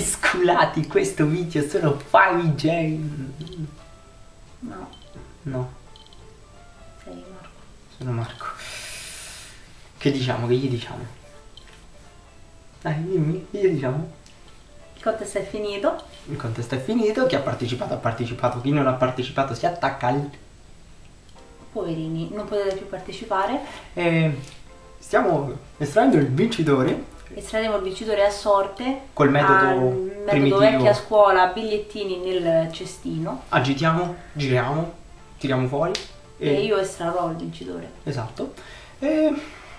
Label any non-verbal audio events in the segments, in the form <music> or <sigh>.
sculati, questo video sono J. No, No, sei Marco. sono Marco. Che diciamo, che gli diciamo? Dai, dimmi, che gli diciamo? Il contest è finito. Il contesto è finito, chi ha partecipato ha partecipato, chi non ha partecipato si attacca al... Poverini, non potete più partecipare. E stiamo estraendo il vincitore Estrarremo il vincitore a sorte. Col metodo metodo vecchia scuola, bigliettini nel cestino. agitiamo, giriamo, tiriamo fuori E, io estrarrò il vincitore. Esatto. E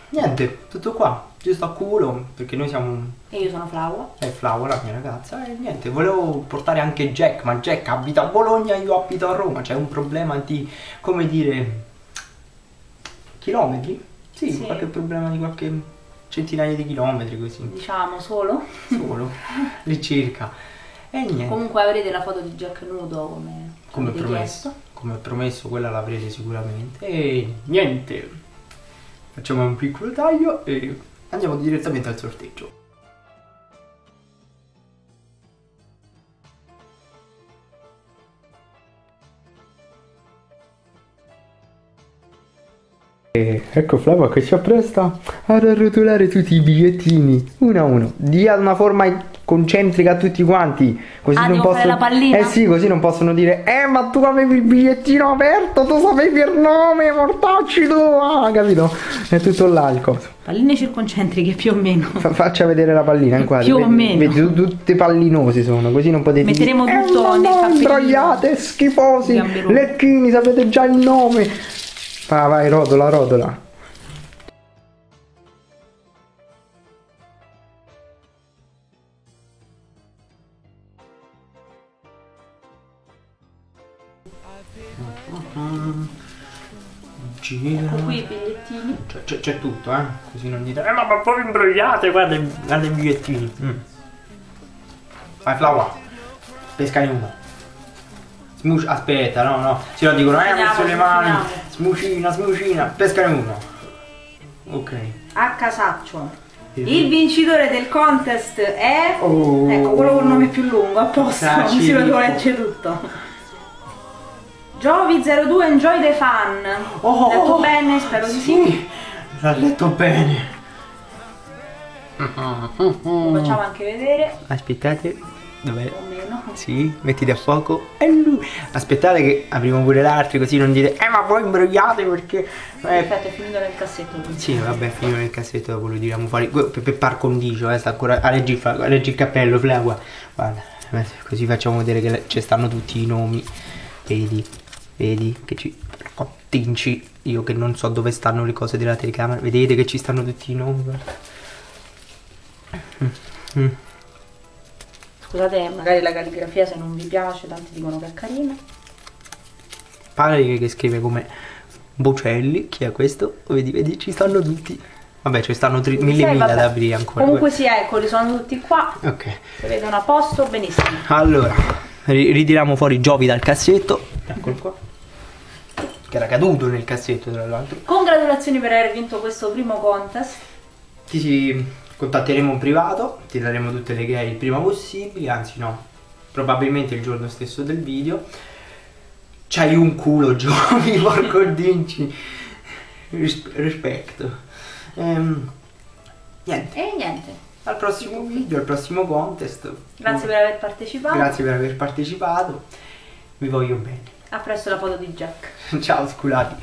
niente, tutto qua. Giusto a culo, perché noi siamo... E io sono Flaua. È Flau, la mia ragazza, e niente, volevo portare anche Jack, ma Jack abita a Bologna, io abito a Roma, c'è un problema di, come dire, chilometri? Sì, Sì. qualche problema di qualche centinaia di chilometri così, Diciamo solo. solo, <laughs> lì circa. E niente, Comunque avrete la foto di Jack nudo come, come promesso, chiesto. come promesso quella l'avrete sicuramente. E niente, facciamo un piccolo taglio e andiamo direttamente al sorteggio. Ecco Flava che si appresta ad arrotolare tutti i bigliettini uno a uno. Dia una forma concentrica a tutti quanti. Così Ah, non possono. la pallina? Eh sì, così non possono dire Eh ma tu avevi il bigliettino aperto, tu sapevi il nome, mortacci tu! Ah, capito? È tutto là il coso. Palline circoncentriche più o meno. Fa- faccia vedere la pallina in quadro. Più o meno. Vedi, tutte pallinose sono, così non potete Metteremo dire tutto eh, nel no, cappellino." imbrogliate, schifosi, lecchini, sapete già il nome. Vai, vai, rodola, rodola. Gira. Ecco qui i bigliettini. C'è, tutto, eh? Così non dite. Eh, ma, ma poi imbrogliate, guarda, i- guarda i bigliettini. Mm. Vai, Flaua. Pescane uno. Smush, aspetta, no, no. Se lo dicono, eh, messo le mani. finiamo. Smucina, smucina. Pescane uno. Ok. A casaccio. Il vincitore del contest è. Oh. Ecco, quello con il nome più lungo, apposta, Dai, così lo devo leggere tutto. Giovi02 Enjoy the Fun. Oh, Detto oh, bene, spero di sì. Sì, l'ha letto bene. Lo facciamo anche vedere, Aspettate, meno. Sì, mettiti a fuoco. È. Aspettate che apriamo pure l'altro così non dite Eh ma voi imbrogliate perché. Eh, Perfetto, è finito nel cassetto. Sì, vabbè, finito nel cassetto, dopo lo tiriamo fuori. Per, per par condicio, eh, sta ancora. Leggi, leggi il cappello, Flagua. Guarda, eh, così facciamo vedere che ci stanno tutti i nomi. Vedi, vedi che ci. Tinci, io che non so dove stanno le cose della telecamera. Vedete che ci stanno tutti i nomi, guarda. Mm, mm. Scusate, magari la calligrafia se non vi piace, tanti dicono che è carina. Pare che, scrive come Bocelli, chi è questo? Vedi, vedi, ci stanno tutti. Vabbè, ci stanno tri- mille Sì, mila vabbè. da aprire ancora. Comunque sì, eccoli, sono tutti qua. Ok. Si vedono a posto, benissimo. Allora, ri- ritiriamo fuori Giovi dal cassetto. Eccolo qua. Che era caduto nel cassetto, tra l'altro. Congratulazioni per aver vinto questo primo contest. Ti si contatteremo in privato, ti daremo tutte le gay il prima possibile, anzi no, probabilmente il giorno stesso del video. C'hai un culo, <laughs> Giovi, porco dinci. Ris- rispetto. Ehm, niente, E niente. al prossimo video, al prossimo contest. Grazie per aver partecipato. Grazie per aver partecipato. Vi voglio bene. A presto la foto di Jack. <laughs> Ciao, sculati.